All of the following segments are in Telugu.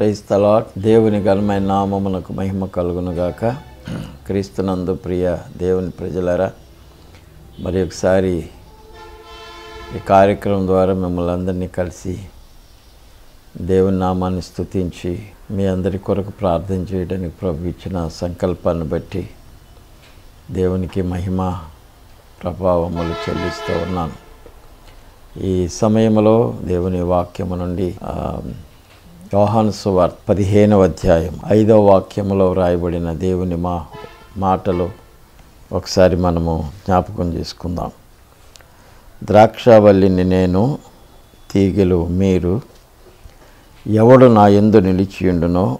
ప్రైజ్ తలాట్ దేవుని ఘనమైన నామమునకు మహిమ కలుగునుగాక. క్రీస్తునందు ప్రియ దేవుని ప్రజలరా మరి ఒకసారి ఈ కార్యక్రమం ద్వారా మిమ్మల్ని అందరినీ కలిసి దేవుని నామాన్ని స్తుతించి మీ అందరి కొరకు ప్రార్థన చేయడానికి ప్రభు ఇచ్చిన సంకల్పాన్ని బట్టి దేవునికి మహిమ ప్రభావములు చెల్లిస్తూ ఉన్నాను. ఈ సమయంలో దేవుని వాక్యము నుండి యోహాను సువార్త పదిహేనవ అధ్యాయం ఐదవ వాక్యంలో వ్రాయబడిన దేవుని మా మాటలు ఒకసారి మనము జ్ఞాపకం చేసుకుందాం. ద్రాక్షావల్లిని నేను తీగలు మీరు ఎవడు నా ఎందు నిలిచియుండునో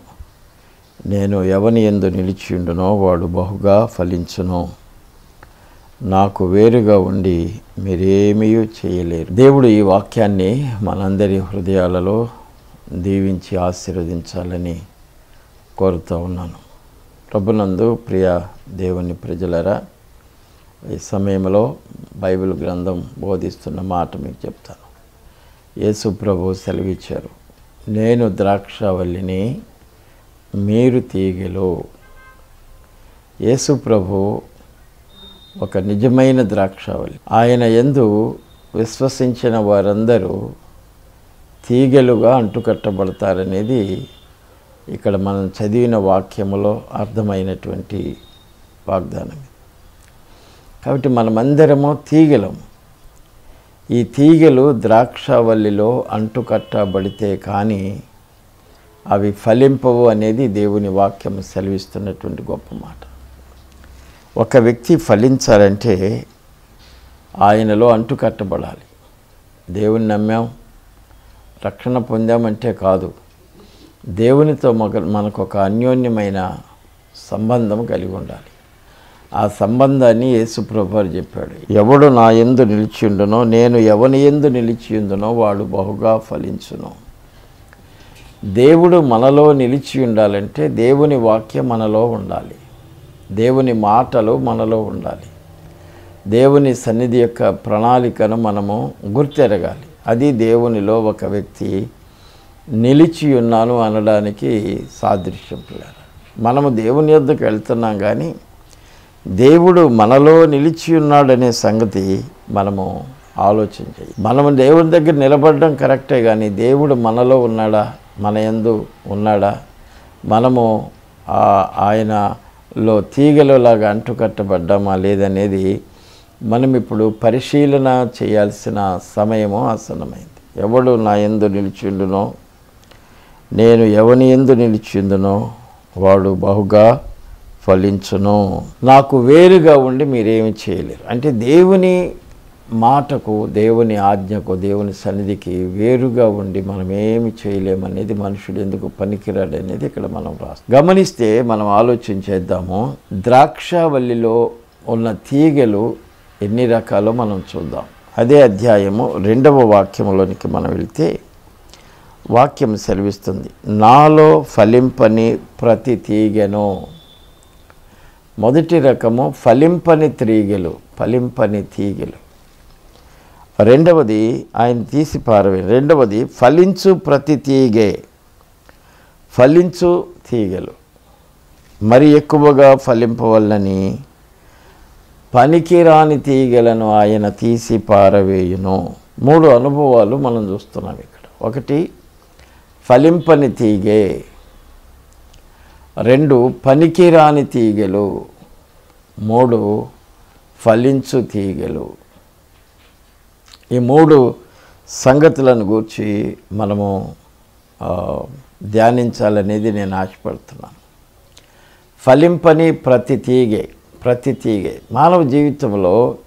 నేను ఎవని ఎందు నిలిచియుండునో వాడు బహుగా ఫలించును. నాకు వేరుగా ఉండి మీరేమీ చేయలేరు. దేవుడు ఈ వాక్యాన్ని మనందరి హృదయాలలో దీవించి ఆశీర్వదించాలని కోరుతూ ఉన్నాను. ప్రభునందు ప్రియ దేవుని ప్రజలరా ఈ సమయంలో బైబిల్ గ్రంథం బోధిస్తున్న మాట మీకు చెప్తాను. యేసు ప్రభు సెలవిచ్చారు నేను ద్రాక్షవల్లిని మీరు తీగలు. యేసు ప్రభు ఒక నిజమైన ద్రాక్షావళి ఆయన ఎందు విశ్వసించిన వారందరూ తీగలుగా అంటుకట్టబడతారనేది ఇక్కడ మనం చదివిన వాక్యములో అర్థమైనటువంటి వాగ్దానం కాబట్టి మనమందరము తీగలము ఈ తీగలు ద్రాక్షవల్లిలో అంటుకట్టబడితే కానీ అవి ఫలింపవు అనేది దేవుని వాక్యం సెలవిస్తున్నటువంటి గొప్ప మాట. ఒక వ్యక్తి ఫలించాలంటే ఆయనలో అంటుకట్టబడాలి. దేవుని నమ్మాం రక్షణ పొందామంటే కాదు. దేవునితో మగ మనకు ఒక అన్యోన్యమైన సంబంధం కలిగి ఉండాలి. ఆ సంబంధాన్ని యేసుప్రభు చెప్పాడు. ఎవడు నా ఎందు నిలిచియుండునో నేను ఎవని ఎందు నిలిచియుందునో వాడు బహుగా ఫలించును. దేవుడు మనలో నిలిచి ఉండాలంటే దేవుని వాక్యం మనలో ఉండాలి. దేవుని మాటలు మనలో ఉండాలి. దేవుని సన్నిధి యొక్క ప్రణాళికను మనము గుర్తెరగాలి. అది దేవునిలో ఒక వ్యక్తి నిలిచి ఉన్నాను అనడానికి సాదృశ్యం పిల్లలు. మనము దేవుని యొద్దకు వెళ్తున్నాం కానీ దేవుడు మనలో నిలిచి ఉన్నాడనే సంగతి మనము ఆలోచించాలి మనము దేవుని దగ్గర నిలబడడం కరెక్టే కానీ దేవుడు మనలో ఉన్నాడా? మన ఎందు ఉన్నాడా? మనము ఆ- ఆయనలో తీగలలాగా అంటుకట్టబడ్డామా? లేదనేది మనం ఇప్పుడు పరిశీలన చేయాల్సిన సమయము ఆసన్నమైంది. ఎవడు నా ఎందు నిలిచిండునో నేను ఎవని ఎందు నిలిచిందునో వాడు బహుగా ఫలించును. నాకు వేరుగా ఉండి మీరేమి చేయలేరు. అంటే దేవుని మాటకు దేవుని ఆజ్ఞకు దేవుని సన్నిధికి వేరుగా ఉండి మనం ఏమి చేయలేమనేది మనుషుడు ఎందుకు పనికిరాడు అనేది ఇక్కడ మనం రాస్తాం గమనిస్తే మనం ఆలోచించేద్దాము ద్రాక్షావల్లిలో ఉన్న తీగలు ఎన్ని రకాలో మనం చూద్దాం. అదే అధ్యాయము రెండవ వాక్యములోనికి మనం వెళితే వాక్యం సెలవిస్తుంది. నాలో ఫలింపని ప్రతి తీగెను. మొదటి రకము ఫలింపని తీగలు ఫలింపని తీగలు. రెండవది ఆయన తీసి పారవే రెండవది ఫలించు ప్రతి తీగే ఫలించు తీగలు. మరి ఎక్కువగా ఫలింపవల్లని పనికిరాని తీగలను ఆయన తీసి పారవేయును. మూడు అనుభవాలు మనం చూస్తున్నాం ఇక్కడ. ఒకటి ఫలింపని తీగే. రెండు పనికిరాని తీగలు. మూడు ఫలించు తీగలు. ఈ మూడు సంగతులను గూర్చి మనము ధ్యానించాలనేది నేను ఆశపడుతున్నాను. ఫలింపని ప్రతి తీగే. ప్రతి తీగే. మానవ జీవితంలో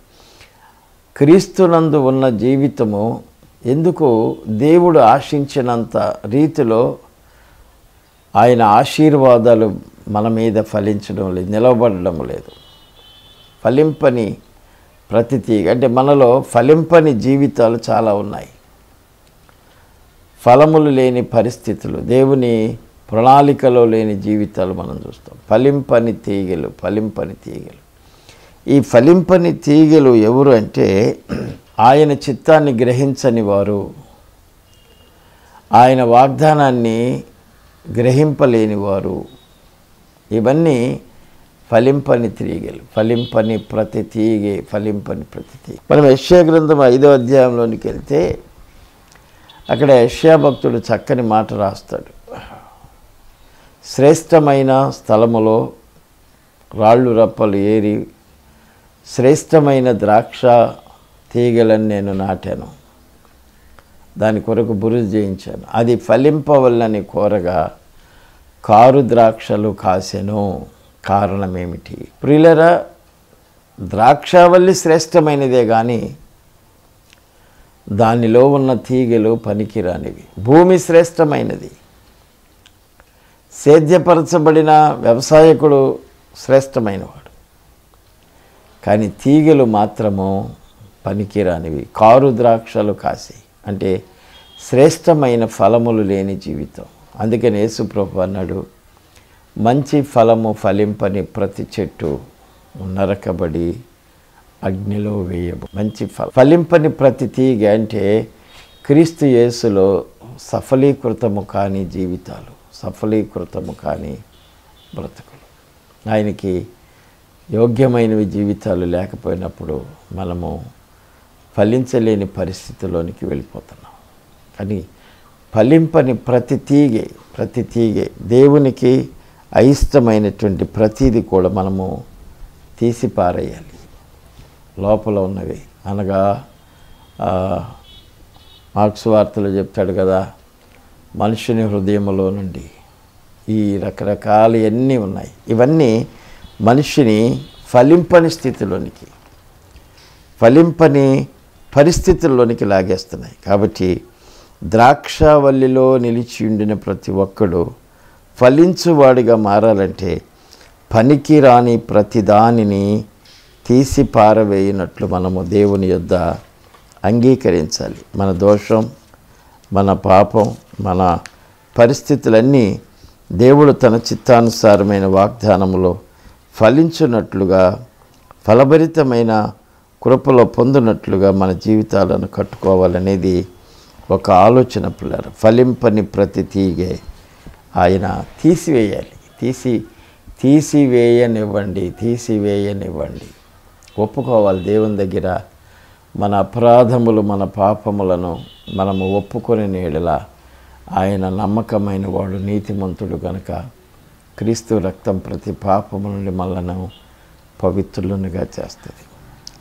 క్రీస్తునందు ఉన్న జీవితము ఎందుకు దేవుడు ఆశించినంత రీతిలో ఆయన ఆశీర్వాదాలు మన మీద ఫలించడం లేదు నిలవబడడం లేదు. ఫలింపని ప్రతి తీగ. అంటే మనలో ఫలింపని జీవితాలు చాలా ఉన్నాయి. ఫలములు లేని పరిస్థితులు. దేవుని ప్రణాళికలో లేని జీవితాలు మనం చూస్తాం. ఫలింపని తీగలు ఫలింపని తీగలు. ఈ ఫలింపని తీగలు ఎవరు అంటే ఆయన చిత్తాన్ని గ్రహించని వారు. ఆయన వాగ్దానాన్ని గ్రహింపలేని వారు. ఇవన్నీ ఫలింపని తీగలు ఫలింపని ప్రతి తీగే ఫలింపని ప్రతి తీగ. మనం యశ్యా గ్రంథం ఐదో అధ్యాయంలోనికి వెళ్తే అక్కడ యశ్యా భక్తుడు చక్కని మాట రాస్తాడు. శ్రేష్టమైన స్థలములో రాళ్ళు రప్పలు ఏరి శ్రేష్టమైన ద్రాక్ష తీగలను నేను నాటాను. దాని కొరకు బురుజు చేయించాను. అది ఫలింపవల్లని కోరగా కారు ద్రాక్షలు కాసెను. కారణమేమిటి? ప్రిలర ద్రాక్షావల్లి శ్రేష్టమైనదే కానీ దానిలో ఉన్న తీగలు పనికిరానివి. భూమి శ్రేష్టమైనది. సేద్యపరచబడిన వ్యవసాయకుడు శ్రేష్టమైనవాడు. కానీ తీగలు మాత్రము పనికిరానివి. కారు ద్రాక్షలు కాసి అంటే శ్రేష్టమైన ఫలములు లేని జీవితం. అందుకని యేసుప్రభు అన్నాడు మంచి ఫలము ఫలింపని ప్రతి చెట్టు నరకబడి అగ్నిలో వేయబు మంచి ఫల. ఫలింపని ప్రతి తీగ అంటే క్రీస్తు యేసులో సఫలీకృతము కాని జీవితాలు. సఫలీకృతము కాని బ్రతుకులు. ఆయనకి యోగ్యమైనవి జీవితాలు లేకపోయినప్పుడు మనము ఫలించలేని పరిస్థితిలోనికి వెళ్ళిపోతున్నాం. కానీ ఫలింపని ప్రతి తీగే ప్రతి తీగే దేవునికి అయిష్టమైనటువంటి ప్రతీది కూడా మనము తీసి పారేయాలి. లోపల ఉన్నవి. అనగా మార్క్స్ వార్తలు చెప్తాడు కదా మనుషుని హృదయంలో నుండి ఈ రకరకాలు ఎన్ని ఉన్నాయి? ఇవన్నీ మనిషిని ఫలింపని స్థితిలోనికి ఫలింపని పరిస్థితుల్లోనికి లాగేస్తున్నాయి. కాబట్టి ద్రాక్షవల్లిలో నిలిచి ఉండిన ప్రతి ఒక్కడు ఫలించువాడిగా మారాలంటే పనికి రాని ప్రతి దానిని తీసి పారవేయనట్లు మనము దేవుని యొద్ద అంగీకరించాలి. మన దోషం మన పాపం మన పరిస్థితులన్నీ దేవుడు తన చిత్తానుసారమైన వాగ్దానములో ఫలించున్నట్లుగా ఫలభరితమైన కృపలో పొందినట్లుగా మన జీవితాలను కట్టుకోవాలనేది ఒక ఆలోచన పిల్లలు. ఫలింపని ప్రతి తీగే ఆయన తీసివేయాలి. తీసి తీసివేయనివ్వండి తీసివేయనివ్వండి. ఒప్పుకోవాలి దేవుని దగ్గర. మన అపరాధములు మన పాపములను మనము ఒప్పుకొని నీడలా ఆయన నమ్మకమైన వాడు నీతిమంతుడు గనక క్రీస్తు రక్తం ప్రతి పాపము నుండి మళ్ళను పవిత్రులనుగా చేస్తుంది.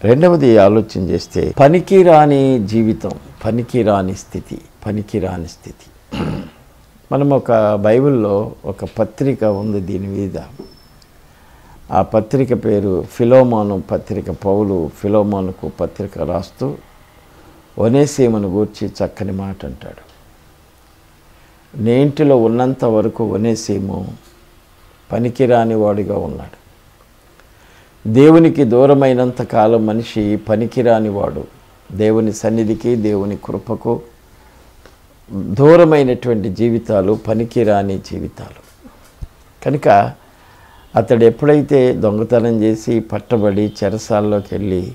రెండవది ఆలోచన చేస్తే పనికిరాని జీవితం పనికిరాని స్థితి పనికిరాని స్థితి. మనం ఒక బైబిల్లో ఒక పత్రిక ఉంది దీని మీద. ఆ పత్రిక పేరు ఫిలోమాను పత్రిక. పౌలు ఫిలోమానుకు పత్రిక రాస్తూ ఒనేసీమను గూర్చి చక్కని మాట అంటాడు నేంటిలో ఇంటిలో ఉన్నంత వరకు ఒనేసీము పనికిరాని వాడిగా ఉన్నాడు. దేవునికి దూరమైనంత కాలం మనిషి పనికిరాని వాడు. దేవుని సన్నిధికి దేవుని కృపకు దూరమైనటువంటి జీవితాలు పనికిరాని జీవితాలు. కనుక అతడు ఎప్పుడైతే దొంగతనం చేసి పట్టబడి చెరసాల్లోకి వెళ్ళి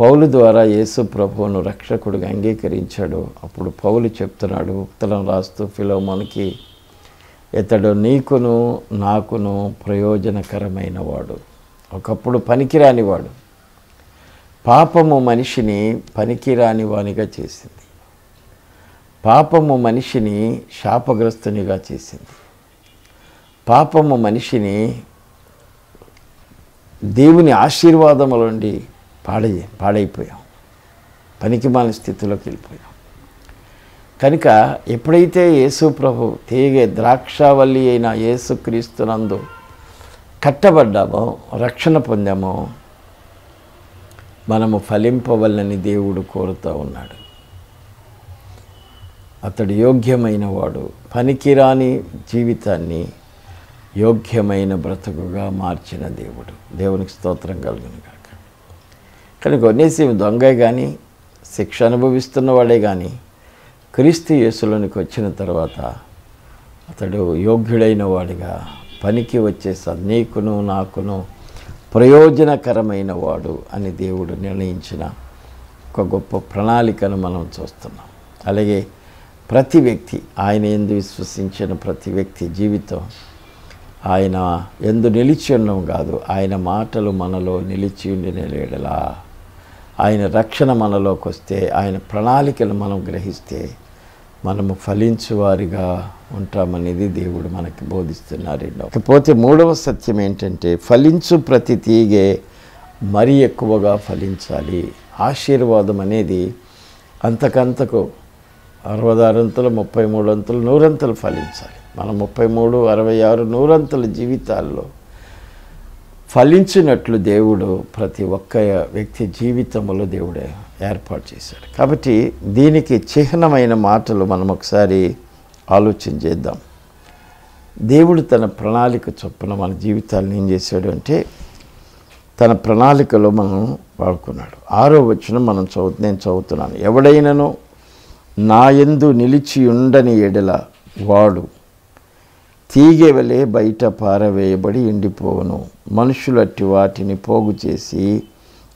పౌలు ద్వారా యేసు ప్రభువును రక్షకుడిగా అంగీకరించాడు. అప్పుడు పౌలు చెప్తున్నాడు ఉత్తరం రాస్తూ ఫిలోమోన్కి ఇతడు నీకును నాకును ప్రయోజనకరమైన వాడు ఒకప్పుడు పనికిరానివాడు. పాపము మనిషిని పనికిరాని వానిగా చేసింది. పాపము మనిషిని శాపగ్రస్తునిగా చేసింది. పాపము మనిషిని దేవుని ఆశీర్వాదముల నుండి పాడై పాడైపోయాం. పనికిమాల స్థితిలోకి వెళ్ళిపోయాం. కనుక ఎప్పుడైతే యేసు ప్రభు తీగే ద్రాక్షావల్లి అయిన యేసుక్రీస్తునందు కట్టబడ్డామో రక్షణ పొందామో మనము ఫలింపవల్లని దేవుడు కోరుతూ ఉన్నాడు. అతడు యోగ్యమైన వాడు పనికిరాని జీవితాన్ని యోగ్యమైన బ్రతుకుగా మార్చిన దేవుడు. దేవునికి స్తోత్రం కలుగును కానీ కొనేసి దొంగే దొంగ కానీ శిక్ష అనుభవిస్తున్న వాడే కానీ క్రీస్తు యేసులోనికి వచ్చిన తర్వాత అతడు యోగ్యుడైన వాడిగా పనికి వచ్చే స- నీకును నాకును ప్రయోజనకరమైన వాడు అని దేవుడు నిర్ణయించిన ఒక గొప్ప ప్రణాళికను మనం చూస్తున్నాం. అలాగే ప్రతి వ్యక్తి ఆయన ఎందు విశ్వసించిన ప్రతి వ్యక్తి జీవితం ఆయన ఎందు నిలిచి ఉండడం కాదు ఆయన మాటలు మనలో నిలిచి ఉండి నిలయడలా ఆయన రక్షణ మనలోకి వస్తే ఆయన ప్రణాళికలు మనం గ్రహిస్తే మనము ఫలించువారిగా ఉంటామనేది దేవుడు మనకి బోధిస్తున్నారు ఇకపోతే మూడవ సత్యం ఏంటంటే ఫలించు ప్రతి తీగే మరీ ఎక్కువగా ఫలించాలి. ఆశీర్వాదం అనేది అంతకంతకు అరవదారంతులు ముప్పై మూడు అంతులు నూరంతులు ఫలించాలి. మనం ముప్పై మూడు అరవై ఆరు నూరంతుల జీవితాల్లో ఫలించినట్లు దేవుడు ప్రతి ఒక్క వ్యక్తి జీవితంలో దేవుడే ఏర్పాటు చేశాడు. కాబట్టి దీనికి చిహ్నమైన మాటలు మనం ఒకసారి ఆలోచన చేద్దాం. దేవుడు తన ప్రణాళిక చొప్పున మన జీవితాలను ఏం చేశాడు అంటే తన ప్రణాళికలో మనం వాడుకున్నాడు. ఆరో వచ్చిన మనం చదువు నేను చదువుతున్నాను. ఎవడైనను నా ఎందు నిలిచి ఉండని ఎడల వాడు తీగె వలె బయట పారవేయబడి ఎండిపోవును. మనుషులట్టి వాటిని పోగు చేసి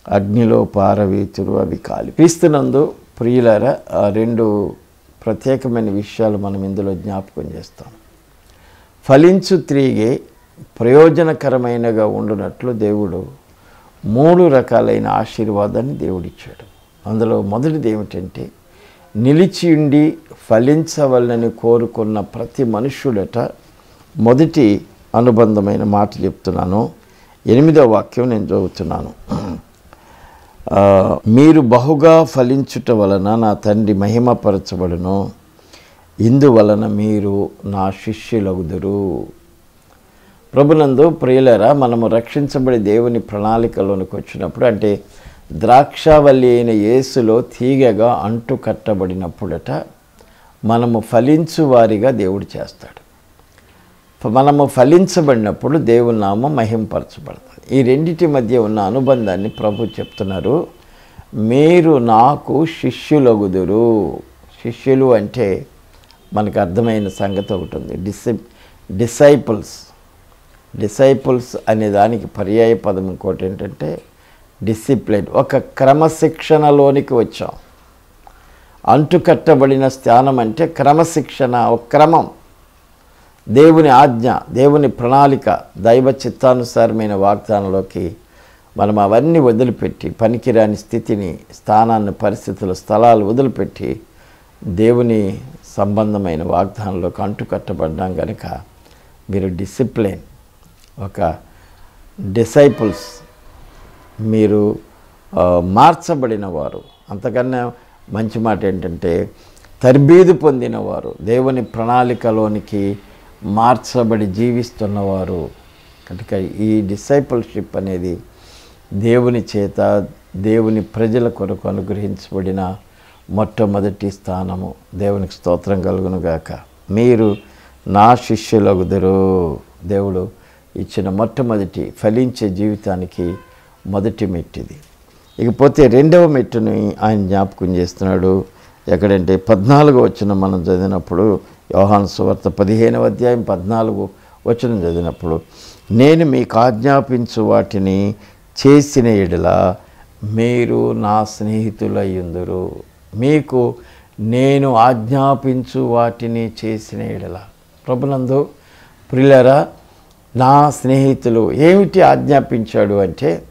అగ్నిలో పారవేతురు అవి కాలి. క్రీస్తునందు ప్రియులారా ఆ రెండు ప్రత్యేకమైన విషయాలు మనం ఇందులో జ్ఞాపకం చేస్తాం. ఫలించు తిరిగే ప్రయోజనకరమైనగా ఉండునట్లు దేవుడు మూడు రకాలైన ఆశీర్వాదాన్ని దేవుడిచ్చాడు. అందులో మొదటిది ఏమిటంటే నిలిచి ఉండి ఫలించవలనని కోరుకున్న ప్రతి మనుష్యుడట మొదటి అనుబంధమైన మాట చెప్తున్నాను. ఎనిమిదో వాక్యం నేను చదువుతున్నాను. మీరు బహుగా ఫలించుట వలన నా తండ్రి మహిమపరచబడును. ఇందువలన మీరు నా శిష్యులగుదురు. ప్రభునందు ప్రియులరా మనము రక్షించబడి దేవుని ప్రణాళికలోనికి వచ్చినప్పుడు అంటే ద్రాక్షావల్లి అయిన యేసులో తీగగా అంటు కట్టబడినప్పుడట మనము ఫలించు వారిగా దేవుడు చేస్తాడు. మనము ఫలించబడినప్పుడు దేవుని నామం మహింపరచబడుతుంది. ఈ రెండింటి మధ్య ఉన్న అనుబంధాన్ని ప్రభు చెప్తున్నారు. మీరు నాకు శిష్యులగుదురు. శిష్యులు అంటే మనకు అర్థమైన సంగతి ఒకటి ఉంది. DC disciples. డిసైపుల్స్ అనే దానికి పర్యాయ పదం ఇంకోటి ఏంటంటే డిసిప్లిన్. ఒక క్రమశిక్షణలోనికి వచ్చాం. అంటుకట్టబడిన స్థానం అంటే క్రమశిక్షణ ఒక క్రమం. దేవుని ఆజ్ఞ దేవుని ప్రణాళిక దైవ చిత్తానుసారమైన వాగ్దానంలోకి మనం అవన్నీ వదిలిపెట్టి పనికిరాని స్థితిని స్థానాన్ని పరిస్థితులు స్థలాలు వదిలిపెట్టి దేవుని సంబంధమైన వాగ్దానంలోకి అంటుకట్టబడ్డాం కనుక మీరు డిసిప్లిన్ ఒక డిసైపుల్స్ మీరు మార్చబడిన వారు అంతకన్నా మంచి మాట ఏంటంటే తర్బీదు పొందినవారు దేవుని ప్రణాళికలోనికి మార్చబడి జీవిస్తున్నవారు. కనుక ఈ డిసైపుల్షిప్ అనేది దేవుని చేత దేవుని ప్రజల కొరకు అనుగ్రహించబడిన మొట్టమొదటి స్థానము. దేవునికి స్తోత్రం కలుగునుగాక మీరు నా శిష్యులగుదరు. దేవుడు ఇచ్చిన మొట్టమొదటి ఫలించే జీవితానికి మొదటి మెట్టిది. ఇకపోతే రెండవ మెట్టుని ఆయన జ్ఞాపకం చేస్తున్నాడు. ఎక్కడంటే పద్నాలుగు వచ్చిన మనం చదివినప్పుడు యోహాన్ సువార్త పదిహేనవ అధ్యాయం పద్నాలుగు వచనం చదివినప్పుడు నేను మీకు ఆజ్ఞాపించు వాటిని చేసిన ఎడల మీరు నా స్నేహితులయ్యుందరు. మీకు నేను ఆజ్ఞాపించు వాటిని చేసిన ఎడల. ప్రభునందు ప్రిలరా నా స్నేహితులు ఏమిటి ఆజ్ఞాపించాడు అంటే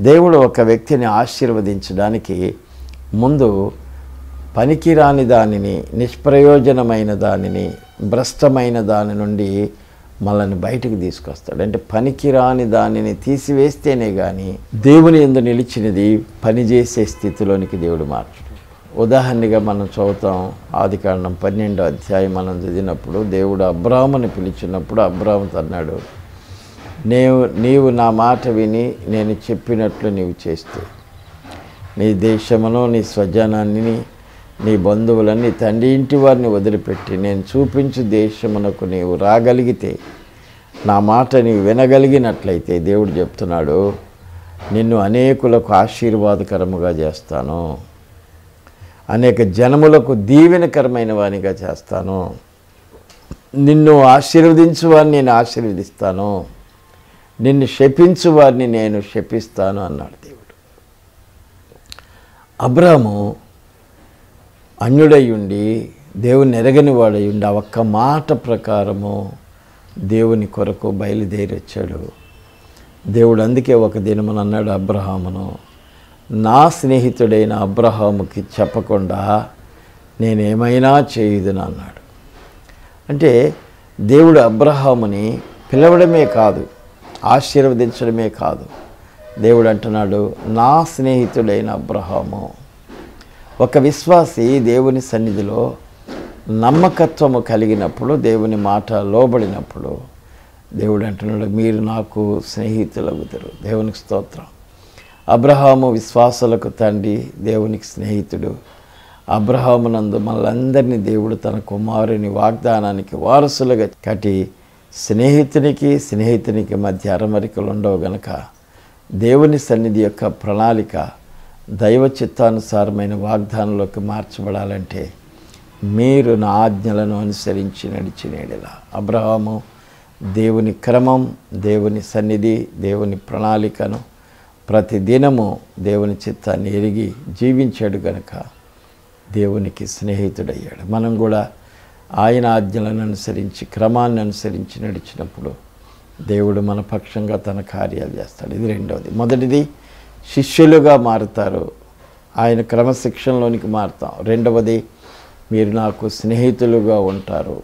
దేవుడు ఒక వ్యక్తిని ఆశీర్వదించడానికి ముందు పనికిరాని దానిని నిష్ప్రయోజనమైన దానిని భ్రష్టమైన దాని నుండి మనల్ని బయటకు తీసుకొస్తాడు. అంటే పనికిరాని దానిని తీసివేస్తేనే కానీ దేవుని ఎందు నిలిచినది పనిచేసే స్థితిలోనికి దేవుడు మార్చడు. ఉదాహరణగా మనం చదువుతాం ఆది పన్నెండో అధ్యాయం మనం చదివినప్పుడు దేవుడు అబ్రాహ్మని పిలిచినప్పుడు అబ్రాహ్మతో అన్నాడు నీవు నీవు నా మాట విని నేను చెప్పినట్లు నీవు చేస్తే నీ దేశమును నీ స్వజనాన్ని నీ బంధువులని తండ్రి ఇంటి వారిని వదిలిపెట్టి నేను చూపించు దేశమునకు నీవు రాగలిగితే నా మాట నీవు వినగలిగినట్లయితే దేవుడు చెప్తున్నాడు నిన్ను అనేకులకు ఆశీర్వాదకరముగా చేస్తాను. అనేక జనములకు దీవెనకరమైన వానిగా చేస్తాను. నిన్ను ఆశీర్వదించు వారిని నేను ఆశీర్వదిస్తాను. నిన్ను శపించు వారిని నేను శపిస్తాను అన్నాడు దేవుడు. అబ్రాము అన్యుడై ఉండి దేవుని ఎరగని వాడై ఉండి ఆ ఒక్క మాట ప్రకారము దేవుని కొరకు బయలుదేరి వచ్చాడు దేవుడు అందుకే ఒక దినమున అన్నాడు అబ్రహామును నా స్నేహితుడైన అబ్రహాముకి చెప్పకుండా నేనేమైనా చేయుదును? అన్నాడు. అంటే దేవుడు అబ్రహాముని పిలవడమే కాదు ఆశీర్వదించడమే కాదు. దేవుడు అంటున్నాడు నా స్నేహితుడైన అబ్రహాము ఒక విశ్వాసి దేవుని సన్నిధిలో నమ్మకత్వము కలిగినప్పుడు దేవుని మాట లోబడినప్పుడు దేవుడు అంటున్నాడు మీరు నాకు స్నేహితులగుతారు దేవునికి స్తోత్రం. అబ్రహాము విశ్వాసులకు తండ్రి దేవునికి స్నేహితుడు. అబ్రహామునందు మనందరినీ దేవుడు తన కుమారుని వాగ్దానానికి వారసులుగా కట్టి స్నేహితునికి స్నేహితునికి మధ్య అరమరికలు ఉండవు గనక దేవుని సన్నిధి యొక్క ప్రణాళిక దైవ చిత్తానుసారమైన వాగ్దానంలోకి మార్చబడాలంటే మీరు నా ఆజ్ఞలను అనుసరించి నడిచినేడిలా అబ్రహాము దేవుని క్రమం దేవుని సన్నిధి దేవుని ప్రణాళికను ప్రతి దినము దేవుని చిత్తాన్ని ఎరిగి జీవించాడు గనక దేవునికి స్నేహితుడయ్యాడు. మనం కూడా ఆయన ఆజ్ఞలను అనుసరించి క్రమాన్ని అనుసరించి నడిచినప్పుడు దేవుడు మన పక్షంగా తన కార్యాలు చేస్తాడు. ఇది రెండవది. మొదటిది శిష్యులుగా మారుతారు. ఆయన క్రమశిక్షణలోనికి మారుతాం. రెండవది మీరు నాకు స్నేహితులుగా ఉంటారు.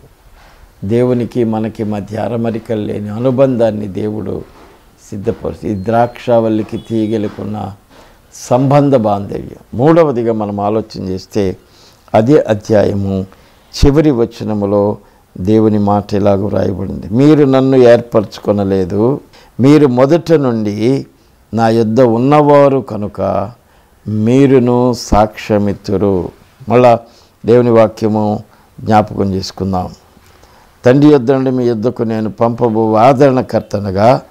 దేవునికి మనకి మధ్య అరమరికలు లేని అనుబంధాన్ని దేవుడు సిద్ధపరుచు ఈ ద్రాక్షావల్లికి తీగలుకున్న సంబంధ బాంధవ్యం. మూడవదిగా మనం ఆలోచన చేస్తే అదే అధ్యాయము చివరి వచనములో దేవుని మాట ఇలాగ వ్రాయబడింది మీరు నన్ను ఏర్పరచుకొనలేదు. మీరు మొదట నుండి నా యొద్ద ఉన్నవారు కనుక మీరును సాక్ష్యమిత్తురు. మళ్ళా దేవుని వాక్యము జ్ఞాపకం చేసుకుందాం. తండ్రి యొద్ద నుండి మీ యొద్దకు నేను పంపబో ఆదరణకర్తనగా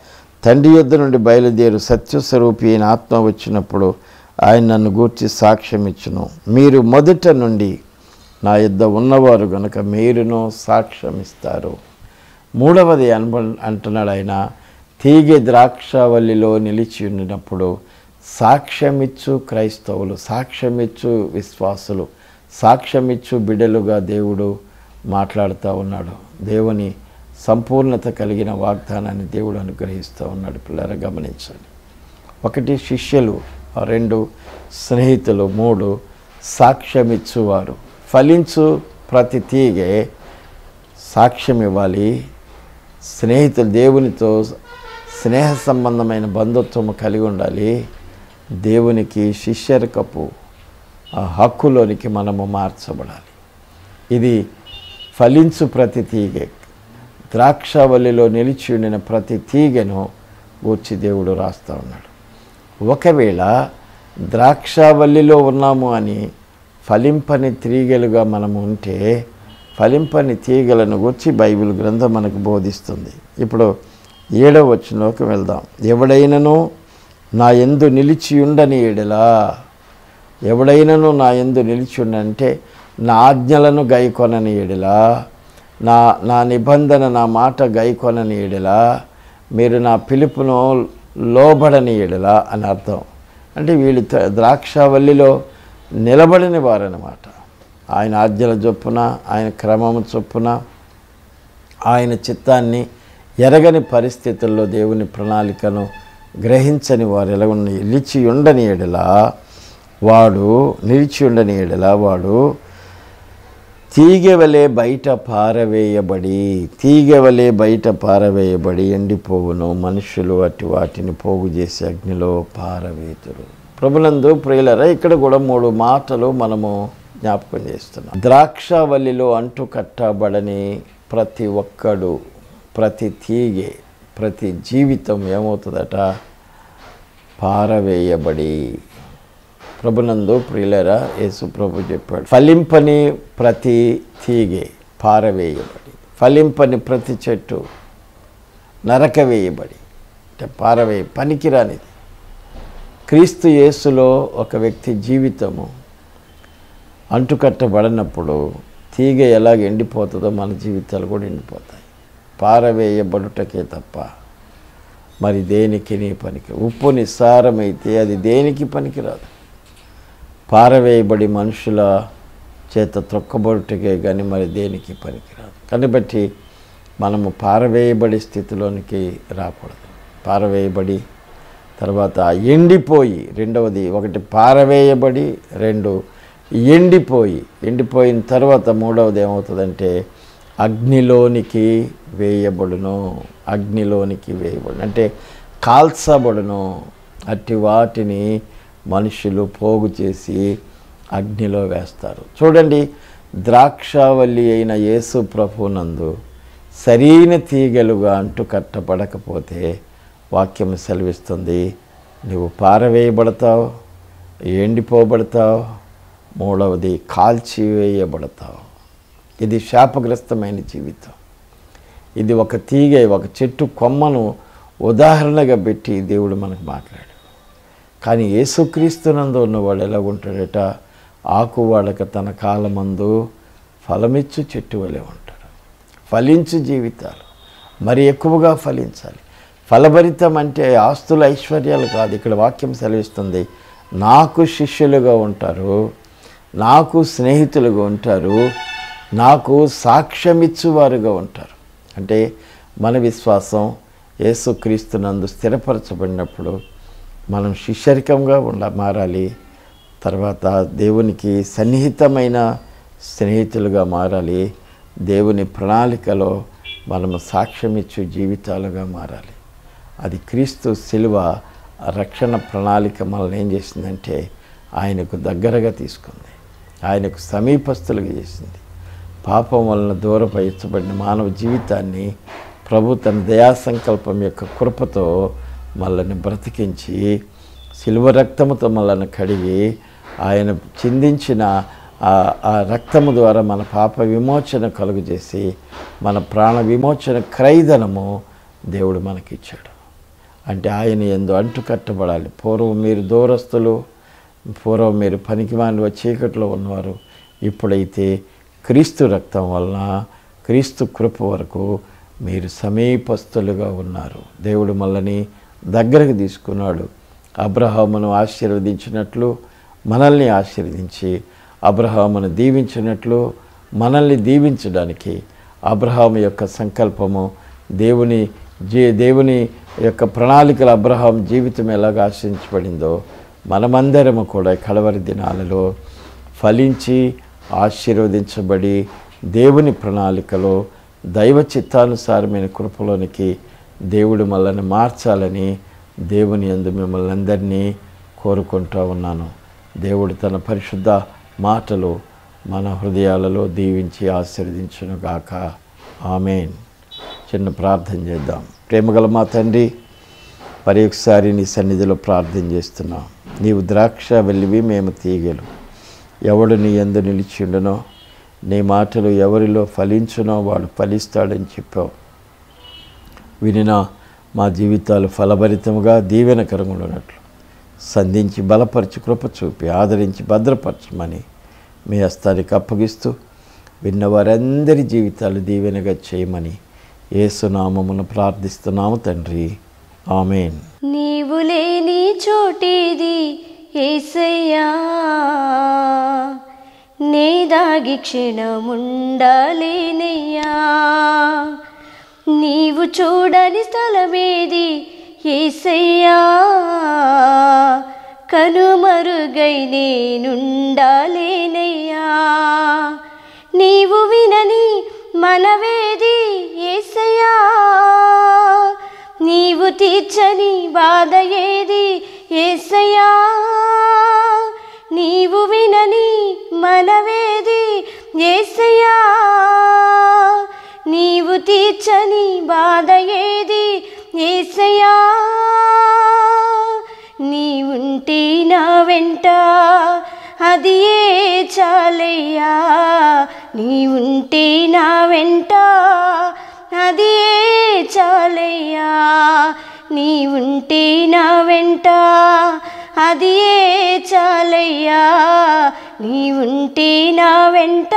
తండ్రి యొద్ద నుండి బయలుదేరు సత్యస్వరూపి అయిన ఆత్మ వచ్చినప్పుడు ఆయన నన్ను గూర్చి సాక్ష్యం ఇచ్చును మీరు మొదట నుండి నా యొద్ద ఉన్నవారు గనుక మీరును సాక్ష్యం ఇస్తారు మూడవది అన్బ అంటున్నాడు ఆయన తీగె ద్రాక్షవల్లిలో నిలిచి ఉన్నప్పుడు సాక్ష్యమిచ్చు క్రైస్తవులు సాక్ష్యమిచ్చు విశ్వాసులు సాక్ష్యమిచ్చు బిడ్డలుగా దేవుడు మాట్లాడుతూ ఉన్నాడు. దేవుని సంపూర్ణత కలిగిన వాగ్దానాన్ని దేవుడు అనుగ్రహిస్తూ ఉన్నాడు. పిల్లలు గమనించండి. ఒకటి శిష్యులు రెండు స్నేహితులు మూడు సాక్ష్యమిచ్చువారు. ఫలించు ప్రతి తీగే సాక్ష్యం ఇవ్వాలి స్నేహితులు దేవునితో స్నేహ సంబంధమైన బంధుత్వము కలిగి ఉండాలి. దేవునికి శిష్యరికపు ఆ హక్కులోనికి మనము మార్చబడాలి. ఇది ఫలించు ప్రతి తీగ. ద్రాక్షవల్లిలో నిలిచి ఉండిన ప్రతి తీగను గూర్చి దేవుడు రాస్తూ ఉన్నాడు. ఒకవేళ ద్రాక్షవల్లిలో ఉన్నాము అని ఫలింపని తీగలుగా మనము ఉంటే ఫలింపని తీగలను గురించి బైబిల్ గ్రంథం మనకు బోధిస్తుంది. ఇప్పుడు ఏడవ వచనంలోకి వెళ్దాం. ఎవడైనను నా ఎందు నిలిచి ఉండని ఏడలా ఎవడైనను నా ఎందు నిలిచి ఉండంటే నా ఆజ్ఞలను గైకొనని ఏడలా నా నా నిబంధన నా మాట గైకొనని ఏడలా మీరు నా పిలుపును లోబడని ఏడలా అని అర్థం. అంటే వీళ్ళు ద్రాక్షవల్లిలో ద్రాక్షావల్లిలో నిలబడిన వారనమాట ఆయన ఆజ్ఞల చొప్పున ఆయన క్రమము చొప్పున ఆయన చిత్తాన్ని ఎరగని పరిస్థితుల్లో దేవుని ప్రణాళికను గ్రహించని వారు ఎలా ఉన్న నిలిచి ఉండని ఎడలా వాడు నిలిచి ఉండని ఎడలా వాడు తీగవలే బయట పారవేయబడి తీగవలే బయట పారవేయబడి ఎండిపోవును. మనుషులు అటు వాటిని పోగు చేసి అగ్నిలో పారవేతురు. ప్రభునందు ప్రియులరా ఇక్కడ కూడా మూడు మాటలు మనము జ్ఞాపకం చేస్తున్నాం. ద్రాక్షవల్లిలో అంటు కట్టబడని ప్రతి ఒక్కడు ప్రతి తీగె ప్రతి జీవితం ఏమవుతుందట? పారవేయబడి. ప్రభునందు ప్రియులరా యేసుప్రభు చెప్పాడు ఫలింపని ప్రతి తీగె పారవేయబడి. ఫలింపని ప్రతి చెట్టు నరకవేయబడి అంటే పారవేయ పనికిరానిది. క్రీస్తు యేసులో ఒక వ్యక్తి జీవితము అంటుకట్టబడినప్పుడు తీగ ఎలాగ ఎండిపోతుందో మన జీవితాలు కూడా ఎండిపోతాయి. పారవేయబడుటకే తప్ప మరి దేనికి నీ పనికి? ఉప్పు నిస్సారమైతే అది దేనికి పనికిరాదు. పారవేయబడి మనుషుల చేత త్రొక్కబడుటకే కానీ మరి దేనికి పనికిరాదు. కానీ బట్టి మనము పారవేయబడి స్థితిలోనికి రాకూడదు. పారవేయబడి తర్వాత ఎండిపోయి రెండవది ఒకటి పారవేయబడి రెండు ఎండిపోయి ఎండిపోయిన తర్వాత మూడవది ఏమవుతుందంటే అగ్నిలోనికి వేయబడును అగ్నిలోనికి వేయబడును. అంటే కాల్చబడును. అట్టి వాటిని మనుషులు పోగు చేసి అగ్నిలో వేస్తారు. చూడండి ద్రాక్షావల్లి అయిన యేసు ప్రభునందు సరైన తీగలుగా అంటు కట్టబడకపోతే వాక్యం సెలవిస్తుంది నువ్వు పారవేయబడతావు ఎండిపోబడతావు మూడవది కాల్చివేయబడతావు. ఇది శాపగ్రస్తమైన జీవితం. ఇది ఒక తీగ ఒక చెట్టు కొమ్మను ఉదాహరణగా పెట్టి దేవుడు మనకు మాట్లాడు కానీ యేసుక్రీస్తునందు ఉన్నవాడు ఎలా ఉంటాడట ఆకు వాడక తన కాలమందు ఫలమిచ్చు చెట్టు వలె ఉంటాడు. ఫలించు జీవితాలు. మరి ఎక్కువగా ఫలించాలి. ఫలభరితం అంటే ఆస్తుల ఐశ్వర్యాలు కాదు. ఇక్కడ వాక్యం సెలవిస్తుంది నాకు శిష్యులుగా ఉంటారు నాకు స్నేహితులుగా ఉంటారు నాకు సాక్ష్యమిచ్చువారుగా ఉంటారు. అంటే మన విశ్వాసం యేసుక్రీస్తునందు స్థిరపరచబడినప్పుడు మనం శిష్యరికంగా ఉండ మారాలి. తర్వాత దేవునికి సన్నిహితమైన స్నేహితులుగా మారాలి. దేవుని ప్రణాళికలో మనము సాక్ష్యమిచ్చు జీవితాలుగా మారాలి. అది క్రీస్తు శిలువ రక్షణ ప్రణాళిక మనల్ని ఏం చేసిందంటే ఆయనకు దగ్గరగా తీసుకుంది. ఆయనకు సమీపస్తులుగా చేసింది. పాపం వలన దూరపరచబడిన మానవ జీవితాన్ని ప్రభు తన దయా సంకల్పం యొక్క కృపతో మళ్ళని బ్రతికించి శిలువ రక్తముతో మళ్ళను కడిగి ఆయన చిందించిన ఆ- రక్తము ద్వారా మన పాప విమోచన కలుగు చేసి మన ప్రాణ విమోచన క్రైదనము దేవుడు మనకిచ్చాడు. అంటే ఆయన ఎందు అంటు కట్టబడాలి. పూర్వం మీరు దూరస్తులు పూర్వం మీరు పనికిమాలిన చీకట్లో ఉన్నవారు ఇప్పుడైతే క్రీస్తు రక్తం వలన క్రీస్తు కృప వరకు మీరు సమీపస్తులుగా ఉన్నారు. దేవుడు మళ్ళని దగ్గరకు తీసుకున్నాడు. అబ్రహామును ఆశీర్వదించినట్లు మనల్ని ఆశీర్వదించి అబ్రహామును దీవించినట్లు మనల్ని దీవించడానికి అబ్రహాం యొక్క సంకల్పము దేవుని జీ దేవుని యొక్క ప్రణాళికలు అబ్రహాం జీవితం ఎలాగ ఆశించబడిందో మనమందరము కూడా కడవరి దినాలలో ఫలించి ఆశీర్వదించబడి దేవుని ప్రణాళికలో దైవ చిత్తానుసారమైన కృపలోనికి దేవుడు మళ్ళని మార్చాలని దేవుని యందు మిమ్మల్ని అందరినీ కోరుకుంటూ ఉన్నాను. దేవుడు తన పరిశుద్ధ మాటలు మన హృదయాలలో దీవించి ఆశీర్వదించునుగాక ఆమెన్. చిన్న ప్రార్థన చేద్దాం. ప్రేమగల మా తండ్రి మరి ఒకసారి నీ సన్నిధిలో ప్రార్థన చేస్తున్నాం. నీవు ద్రాక్ష వెళ్ళివి మేము తీగలు. ఎవడు నీ ఎందు నిలిచిండునో నీ మాటలు ఎవరిలో ఫలించునో వాడు ఫలిస్తాడని చెప్పావు. వినిన మా జీవితాలు ఫలభరితముగా దీవెనకరంగా ఉన్నట్లు సంధించి బలపరిచి కృప చూపి ఆదరించి భద్రపరచమని మీ హస్తానికి అప్పగిస్తూ విన్న వారందరి జీవితాలు దీవెనగా చేయమని ఏసునామమును ప్రార్థిస్తున్నాము తండ్రి. ఆమెన్. నీవు లేని చోటేది ఏసయ్యా నీదాగి క్షణముండలేనయ్యా. నీవు చూడని స్థలమేది ఏసయ్యా కనుమరుగై నేనుండాలేనయ్యా. నీవు వినని మనవేది ఏసయ్యా నీవు తీర్చని బాధ ఏది ఏసయా నీవు వినని మనవేది ఏసయా నీవు తీర్చని బాధ ఏది ఏసయా నీవుంటే నా వెంట అది ఏ చాలయ్యా? నీవుంటే నా వెంట అది ఏ చాలయ్యా? నీ ఉంటే నా వెంట. అది ఏ చాలయ్యా? నీ ఉంటే నా వెంట.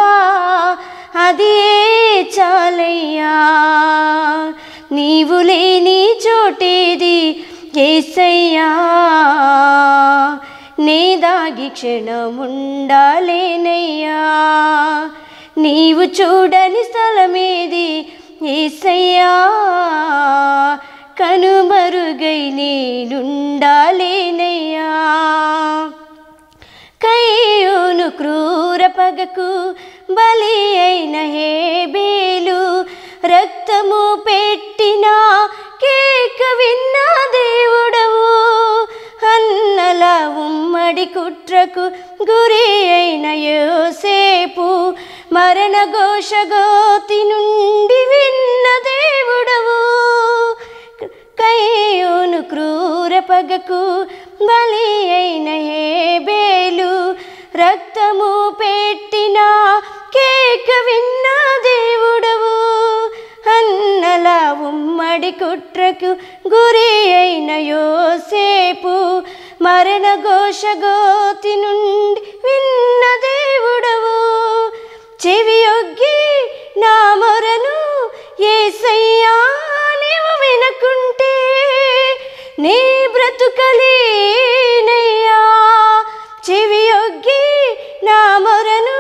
అది ఏ చాలయ్యా? నీవు లేని చోటేది ఏసయ్యా. నీ దాగి క్షణముండాలేనయ్యా. నీవు చూడని స్థలమేది ఏసయ్యా. కనుమరుగై నేనుండాలేనయ్యా. కయ్యూను క్రూర పగకు బలి అయిన హేబేలు రక్తము పెట్టిన కేక విన్న దేవుడవు అన్నల ఉమ్మడి కుట్రకు గురి అయిన యోసేపు మరణ ఘోషగోతి నుండి విన్న దేవుడవు. కయ్యూను క్రూర పగకు బలి అయిన హేబేలు రక్తము పెట్టిన కేక విన్న దేవుడవు. అన్నల ఉమ్మడి కుట్రకు గురి అయిన యోసేపు మరణ ఘోషగోతి నుండి విన్న దేవుడవు. చెవియొగ్గి నా మొరను ఏసయ్యా నీవు వినకుంటే నీ బ్రతుకలేనయ్యా చెవియొగ్గి నా మొరను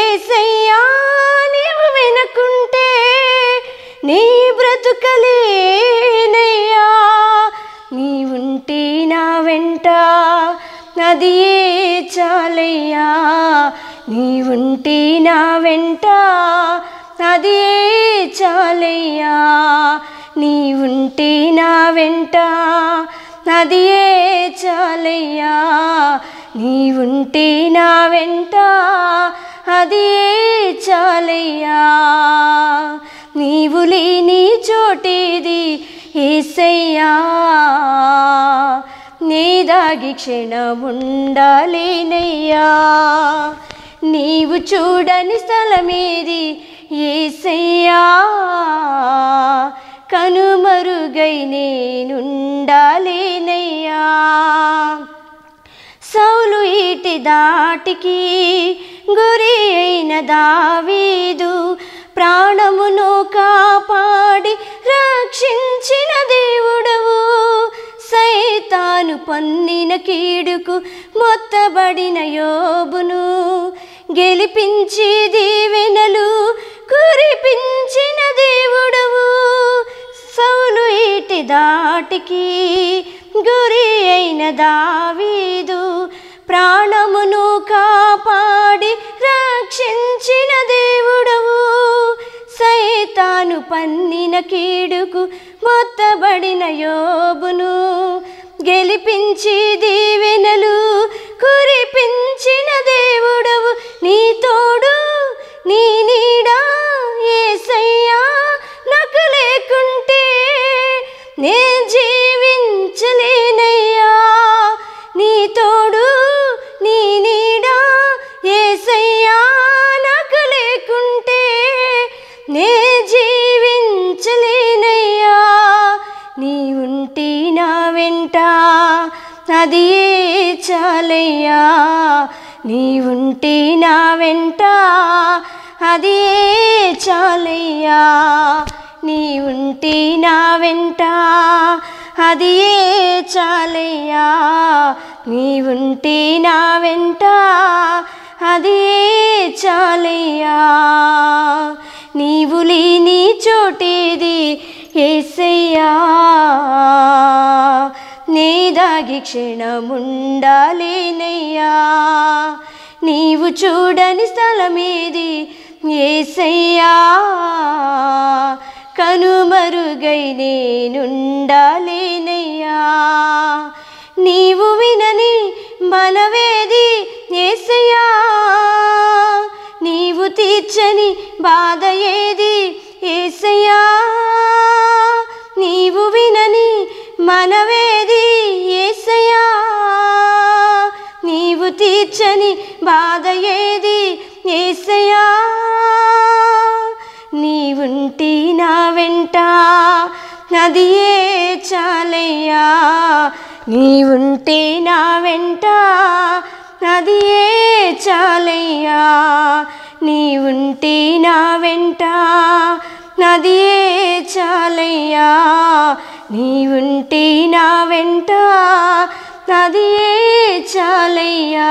ఏసయ్యా నీవు వినకుంటే నీ బ్రతుకలేనయ్యా నీ ఉంటే నా వెంట అది ఏ చాలయ్యా. నీ ఉంటే నా వెంట అదే చాలయ్యా. నీ ఉంటే నా వెంట అదే చాలయ్యా. నీ ఉంటే నా వెంట అదే ఏ చాలయ్యా. నీవు లేని చోటేది ఏసయ్యా. నీ దాగి క్షణముండాలేనయ్యా. నీవు చూడని స్థలమేది ఏసయ్యా. కనుమరుగై నేనుండాలేనయ్యా. సౌలు ఇటి దాటికి గురి అయిన దావీదు ప్రాణమును కాపాడి రక్షించిన దేవుడవు. సైతాను పన్నిన కీడుకు మొత్తబడిన యోబును. గెలిపించి దీవెనలు కురిపించిన దేవుడవు. సౌలు ఇటి దాటికి గురి అయిన దావీదు. ప్రాణమును కాపాడి రక్షించిన దేవుడవు. సైతాను పన్నిన కీడుకు మొత్తబడిన యోబును. గెలిపించి దీవెనలు కురిపించిన దేవుడవు నీ తోడు నీ నీడా. ఏసయ్యా నాకు లేకుంటే నే జీవించలే. వెంట అది చాలయ్యా? నీ ఉంటే నా వెంట అది చాలయ్యా? నీ ఉంటే నా వెంట అది చాలయ్యా? నీ ఉంటే నా వెంట అది చాలయ్యా? నీవు లేని చోటేది ఏసయ్యా? నీదాగి క్షణముండాలేనయ్యా. నీవు చూడని స్థలమేది ఏసయ్యా. కనుమరుగై నేనుండాలేనయ్యా. నీవు వినని మనవేది ఏసయ్యా. నీవు తీర్చని బాధ తీర్చని బాధ ఏది ఏసయ్యా? నీవుంటి నా వెంట నది ఏ చాలయ్యా? నీవుంటే నా వెంట నది ఏ చాలయ్యా? నీవుంటే నా వెంట నది ఏ చాలయ్యా? నీవుంటే నా వెంట నదియే చాలయ్యా